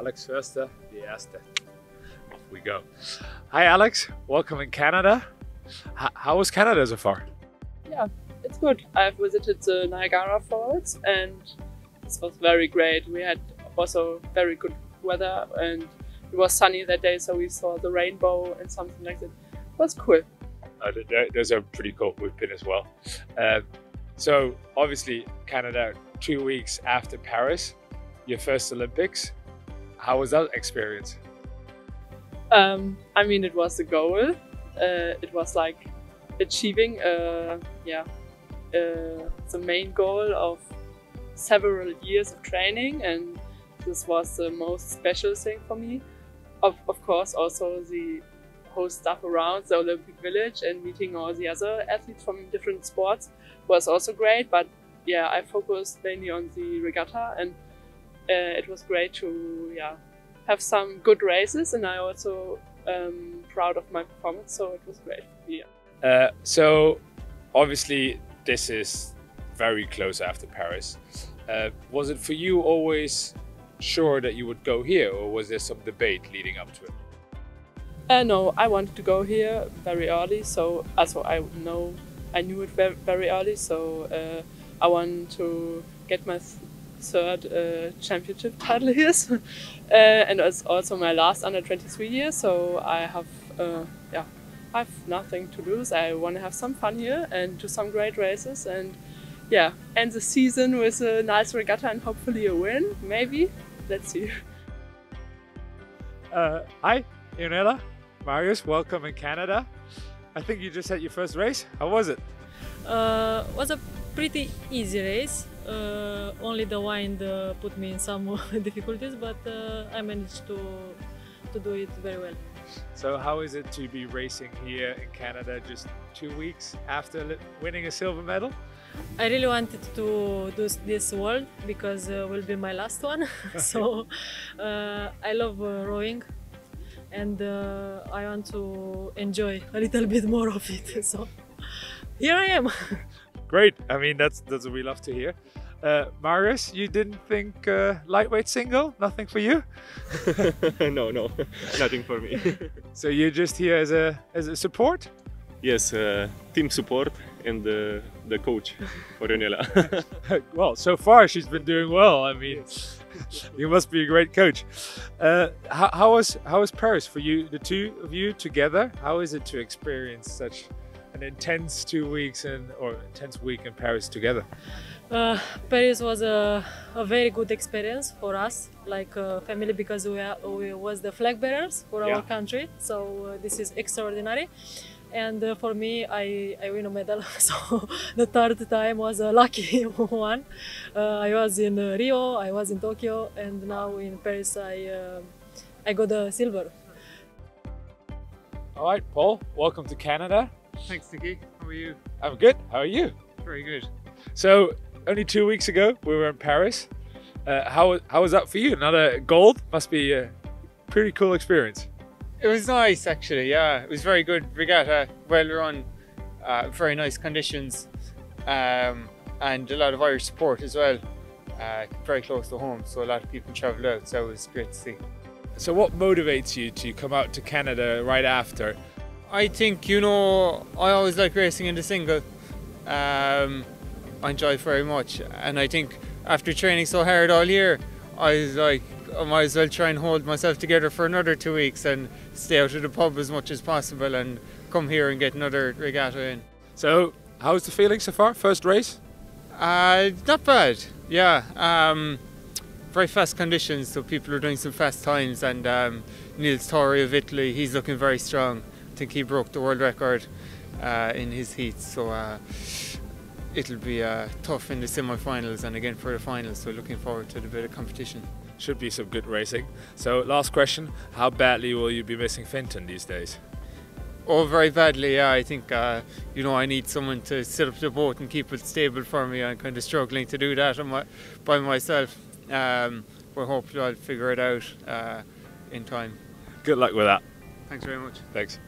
Alex Föster, the Erste. Off we go. Hi, Alex. Welcome in Canada. H- how was Canada so far? Yeah, it's good. I've visited the Niagara Falls and this was very great. We had also very good weather and it was sunny that day, so we saw the rainbow and something like that. It was cool. Uh, th- th- those are pretty cool. We've been as well. Uh, so, obviously, Canada, two weeks after Paris, your first Olympics. How was that experience? Um, I mean, it was a goal. Uh, it was like achieving, uh, yeah, uh, the main goal of several years of training, and this was the most special thing for me. Of, of course, also the whole stuff around the Olympic Village and meeting all the other athletes from different sports was also great. But yeah, I focused mainly on the regatta, and it was great to yeah have some good races, and I also um, proud of my performance. So it was great. Yeah. Uh, so, obviously, this is very close after Paris. Uh, was it for you always sure that you would go here, or was there some debate leading up to it? Uh, no, I wanted to go here very early, so also I know I knew it very, very early, so uh, I want to get my third uh, championship title here, uh, and it's also my last under 23 year. So I have, uh, yeah, I have nothing to lose. I want to have some fun here and do some great races, and yeah, end the season with a nice regatta and hopefully a win, maybe. Let's see. Uh, hi, Ionela. Marius, welcome in Canada. I think you just had your first race. How was it? Uh, was a pretty easy race. Uh, only the wind uh, put me in some difficulties, but uh, I managed to to do it very well. So, how is it to be racing here in Canada just two weeks after winning a silver medal? I really wanted to do this world because uh, will be my last one. so uh, I love uh, rowing, and I want to enjoy a little bit more of it. So here I am. Great. I mean, that's that's what we love to hear. Uh, Marius, you didn't think uh, lightweight single? Nothing for you? no, no, nothing for me. So you're just here as a as a support? yes, uh, team support and uh, the coach for well, so far she's been doing well. I mean, you must be a great coach. Uh, how, how was how was Paris for you? The two of you together. How is it to experience such an intense two weeks and or intense week in Paris together? Uh, Paris was a, a very good experience for us, like uh, family, because we, are, we was the flag bearers for Yeah. our country. So uh, this is extraordinary. And uh, for me, I, I win a medal. So the third time was a lucky one. Uh, I was in Rio, I was in Tokyo, and now in Paris, I I got the silver. All right, Paul. Welcome to Canada. Thanks, Niki. How are you? I'm good. How are you? Very good. So only two weeks ago we were in Paris. Uh, how how was that for you? Another gold must be a pretty cool experience. It was nice, actually. Yeah, it was very good regatta, well run, uh, very nice conditions, um, and a lot of Irish support as well. Uh, very close to home, so a lot of people travelled out, so it was great to see. So what motivates you to come out to Canada right after? I think you know I always like racing in the single. Um, I enjoy it very much, and I think after training so hard all year, I was like I might as well try and hold myself together for another two weeks and stay out of the pub as much as possible and come here and get another regatta in. So how's the feeling so far? First race? Uh, not bad. Yeah. Um, very fast conditions, so people are doing some fast times. And um, Niels Torre of Italy, he's looking very strong. I think he broke the world record uh, in his heat, So uh, it'll be uh, tough in the semi-finals and again for the finals. So looking forward to the bit of competition. Should be some good racing. So last question: How badly will you be missing Fintan these days? Oh, very badly. Yeah, I think uh, you know I need someone to sit up the boat and keep it stable for me. I'm kind of struggling to do that my, by myself. Um, but hopefully I'll figure it out uh, in time. Good luck with that. Thanks very much. Thanks.